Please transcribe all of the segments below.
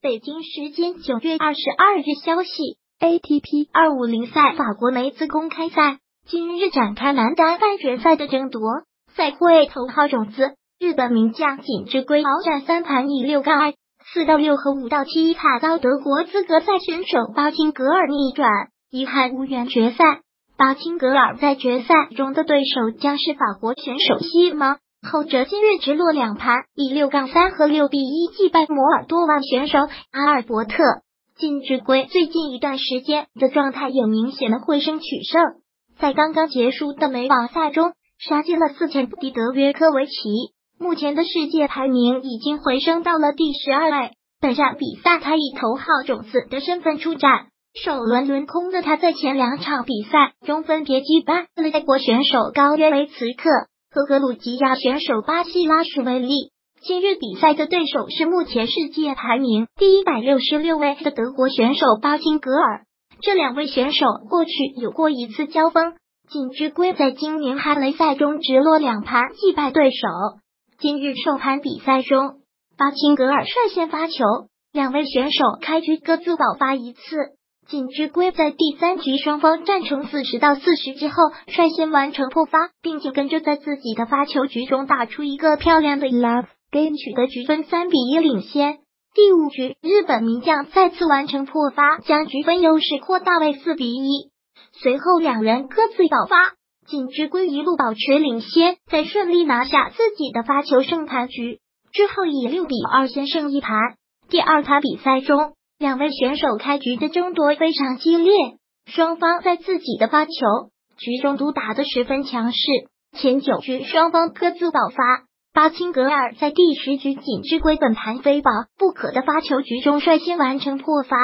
北京时间九月二十二日消息，ATP 二五零赛法国梅兹公开赛今日展开男单半决赛的争夺，赛会头号种子日本名将锦织圭鏖战三盘，以六杠二、四到六和五到七卡遭德国资格赛选手巴金格尔逆转，遗憾无缘决赛。巴金格尔在决赛中的对手将是法国选手西蒙。后者今日直落两盘，以六杠三和六比一击败摩尔多瓦选手阿尔伯特。金志圭最近一段时间的状态有明显的回升取胜，在刚刚结束的美网赛中杀进了四强敌德约科维奇，目前的世界排名已经回升到了第十二位。本场比赛他以头号种子的身份出战，首轮轮空的他在前两场比赛中分别击败了泰国选手高约维茨克。和格鲁吉亚选手巴西拉什维利，今日比赛的对手是目前世界排名第一百六十六位的德国选手巴金格尔。这两位选手过去有过一次交锋，锦织圭在今年哈雷赛中直落两盘击败对手。今日首盘比赛中，巴金格尔率先发球，两位选手开局各自爆发一次。锦织圭在第三局双方战成四十到四十之后，率先完成破发，并且跟着在自己的发球局中打出一个漂亮的 love game，取得局分三比一领先。第五局，日本名将再次完成破发，将局分优势扩大为四比一。随后两人各自爆发，锦织圭一路保持领先，再顺利拿下自己的发球胜盘局之后，以六比二先胜一盘。第二盘比赛中。两位选手开局的争夺非常激烈，双方在自己的发球局中都打得十分强势。前九局双方各自爆发，巴钦格尔在第十局仅之归本盘非保不可的发球局中率先完成破发，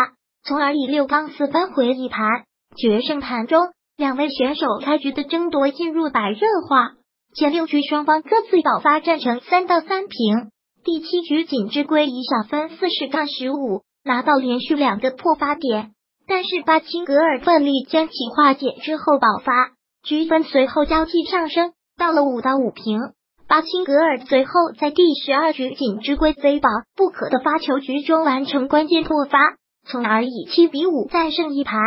从而以六杠四扳回一盘。决胜盘中，两位选手开局的争夺进入白热化，前六局双方各自爆发战成三到三平。第七局仅之归以小分四十杠十五。拿到连续两个破发点，但是巴钦格尔奋力将其化解之后爆发，局分随后交替上升到了五到五平。巴钦格尔随后在第十二局仅之归非保不可的发球局中完成关键破发，从而以七比五再胜一盘，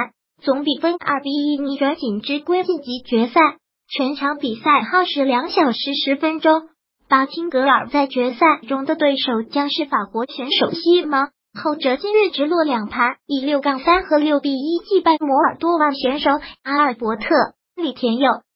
总比分二比一逆转锦之龟晋级决赛。全场比赛耗时两小时十分钟。巴钦格尔在决赛中的对手将是法国选手西蒙。后者今日直落两盘，以六杠三和六比一击败摩尔多瓦选手阿尔伯特。李田佑。